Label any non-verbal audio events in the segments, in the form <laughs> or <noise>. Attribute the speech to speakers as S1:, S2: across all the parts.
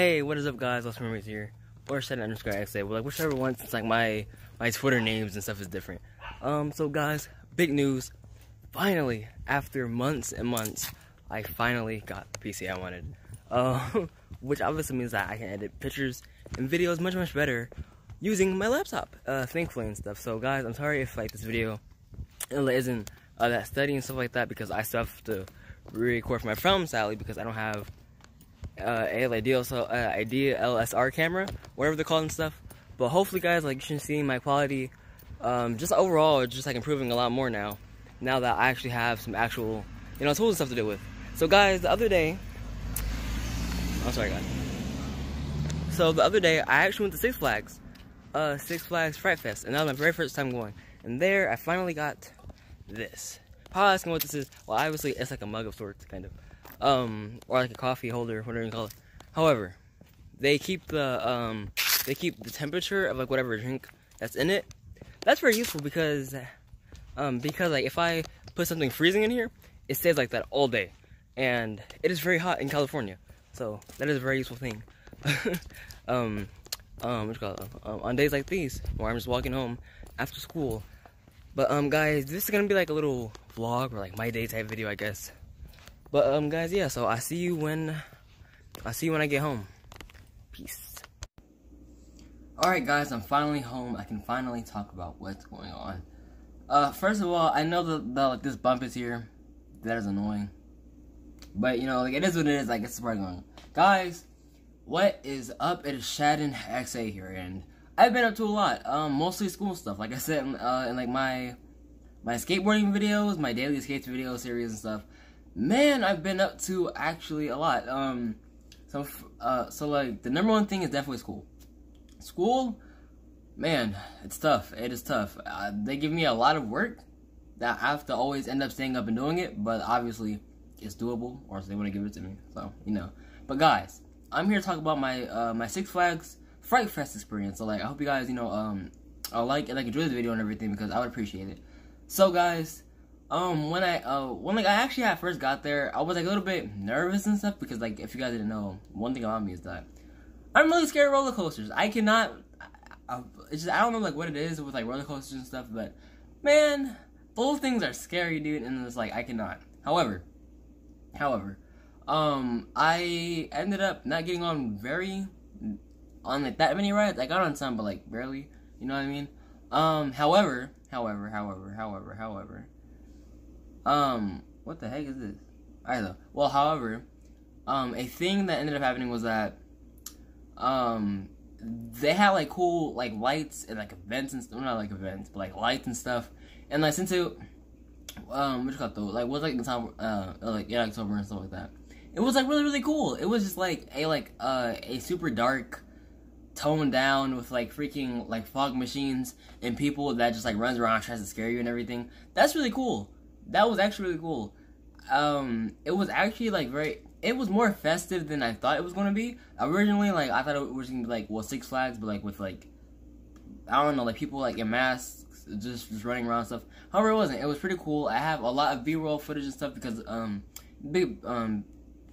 S1: Hey, what is up, guys? Lost Memories here, or set underscore XA. Well, like whichever one, since like my my Twitter names and stuff is different. Um, so guys, big news. Finally, after months and months, I finally got the PC I wanted. Uh, <laughs> which obviously means that I can edit pictures and videos much much better using my laptop, uh, thankfully and stuff. So guys, I'm sorry if like this video isn't uh, that study and stuff like that because I still have to re-record for my film sadly because I don't have uh, camera, whatever they call and stuff. But hopefully, guys, like you should see my quality, um, just overall, just like improving a lot more now. Now that I actually have some actual, you know, tools and stuff to deal with. So, guys, the other day, I'm sorry, guys. So the other day, I actually went to Six Flags, uh, Six Flags Fright Fest, and that was my very first time going. And there, I finally got this. Probably asking what this is. Well, obviously, it's like a mug of sorts, kind of um, or like a coffee holder, whatever you call it. However, they keep the um, they keep the temperature of like whatever drink that's in it. That's very useful because um, because like if I put something freezing in here, it stays like that all day, and it is very hot in California. So that is a very useful thing. <laughs> um, um, what you call it? Um, on days like these, where I'm just walking home after school. But um, guys, this is gonna be like a little vlog or like my day type video, I guess. But um guys, yeah, so I see you when I see you when I get home. Peace. Alright guys, I'm finally home. I can finally talk about what's going on. Uh first of all, I know that like this bump is here. That is annoying. But you know, like it is what it is, like it's probably going on. Guys, what is up? It is Shaden XA here and I've been up to a lot. Um mostly school stuff. Like I said uh in like my my skateboarding videos, my daily skates video series and stuff man, I've been up to actually a lot. Um, so, uh, so like the number one thing is definitely school. School, man, it's tough. It is tough. Uh, they give me a lot of work that I have to always end up staying up and doing it, but obviously it's doable, or they want to give it to me. So you know. But guys, I'm here to talk about my uh, my Six Flags Fright Fest experience. So like, I hope you guys, you know, um, I like and like enjoy the video and everything because I would appreciate it. So guys, um, when I uh when like I actually at first got there, I was like a little bit nervous and stuff because like if you guys didn't know, one thing about me is that I'm really scared of roller coasters. I cannot. I, I, it's just I don't know like what it is with like roller coasters and stuff, but man, those things are scary, dude. And it's like I cannot. However, however, um, I ended up not getting on very on like that many rides. I got on some, but like barely. You know what I mean? Um, however, however, however, however, however um, what the heck is this? I know. Well, however, um, a thing that ended up happening was that, um, they had like cool like lights and like events and stuff. Not like events, but like lights and stuff. And like since it, um, what you call though? Like was like in time, uh, like in October and stuff like that. It was like really really cool. It was just like a like uh a super dark toned down with like freaking like fog machines and people that just like runs around tries to scare you and everything. That's really cool that was actually really cool. Um, it was actually like very. It was more festive than I thought it was gonna be. Originally, like I thought it was gonna be like well Six Flags, but like with like I don't know, like people like in masks, just just running around stuff. However, it wasn't. It was pretty cool. I have a lot of B-roll footage and stuff because um, big um,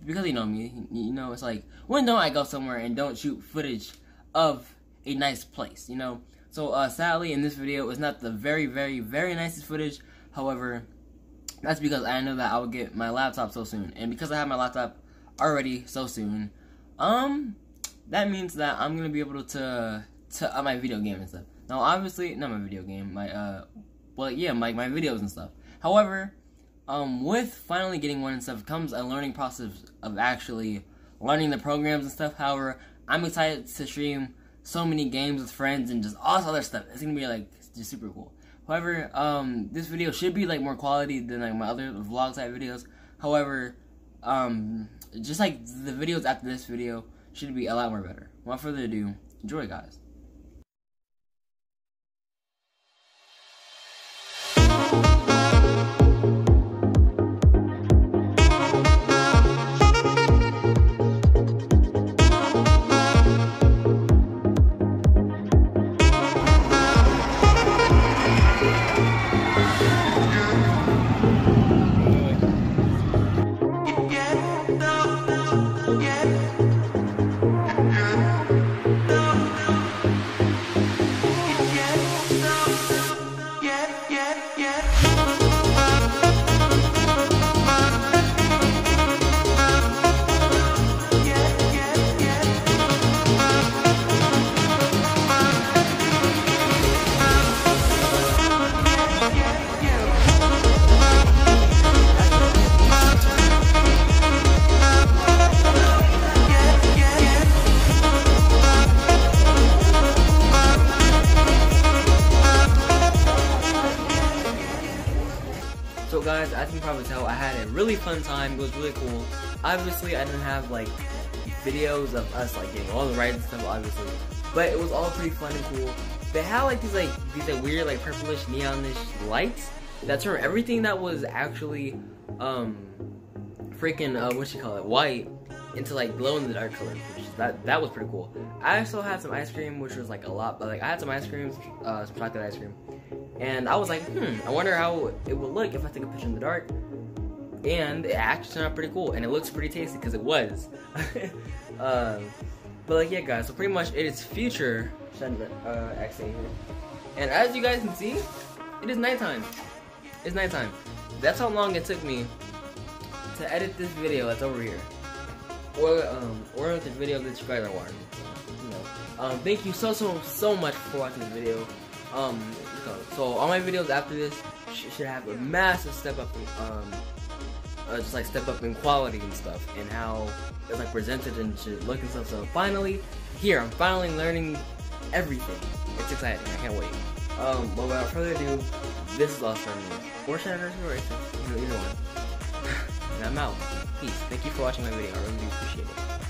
S1: because you know me, you know it's like when don't I go somewhere and don't shoot footage of a nice place, you know. So uh, sadly, in this video, it's not the very very very nicest footage. However, that's because I know that I would get my laptop so soon. And because I have my laptop already so soon, um, that means that I'm gonna be able to to uh, my video game and stuff. Now, obviously, not my video game, my uh, well, yeah, my my videos and stuff. However, um, with finally getting one and stuff comes a learning process of actually learning the programs and stuff. However, I'm excited to stream so many games with friends and just all this other stuff. It's gonna be like just super cool. However, um, this video should be like more quality than like my other vlog type videos. However, um, just like the videos after this video should be a lot more better. Without further ado, enjoy guys. So guys, as you can probably tell, I had a really fun time. It was really cool. Obviously, I didn't have like videos of us like getting all the rides and stuff, obviously, but it was all pretty fun and cool. They had like these like these like weird like purplish neonish lights that turn everything that was actually um freaking uh what you call it white into like glow in the dark color. that that was pretty cool. I also had some ice cream, which was like a lot, but like I had some ice cream, uh, some chocolate ice cream, and I was like, hmm, I wonder how it would look if I took a picture in the dark. And it actually turned out pretty cool, and it looks pretty tasty because it was. uh, <laughs> but like yeah, guys. So pretty much it is future uh, accent here, and as you guys can see, it is nighttime. It's nighttime. That's how long it took me to edit this video that's over here or um or the video that you guys are watching. You know, um, thank you so so so much for watching this video. Um, so all my videos after this should have a massive step up in um, uh, just like step up in quality and stuff, and how it's like presented and should look and stuff. So finally, here I'm finally learning everything. It's exciting. I can't wait. Um, but without further ado, this is from me. Or Senator Either one. <laughs> and I'm out. Peace. Thank you for watching my video. I really appreciate it.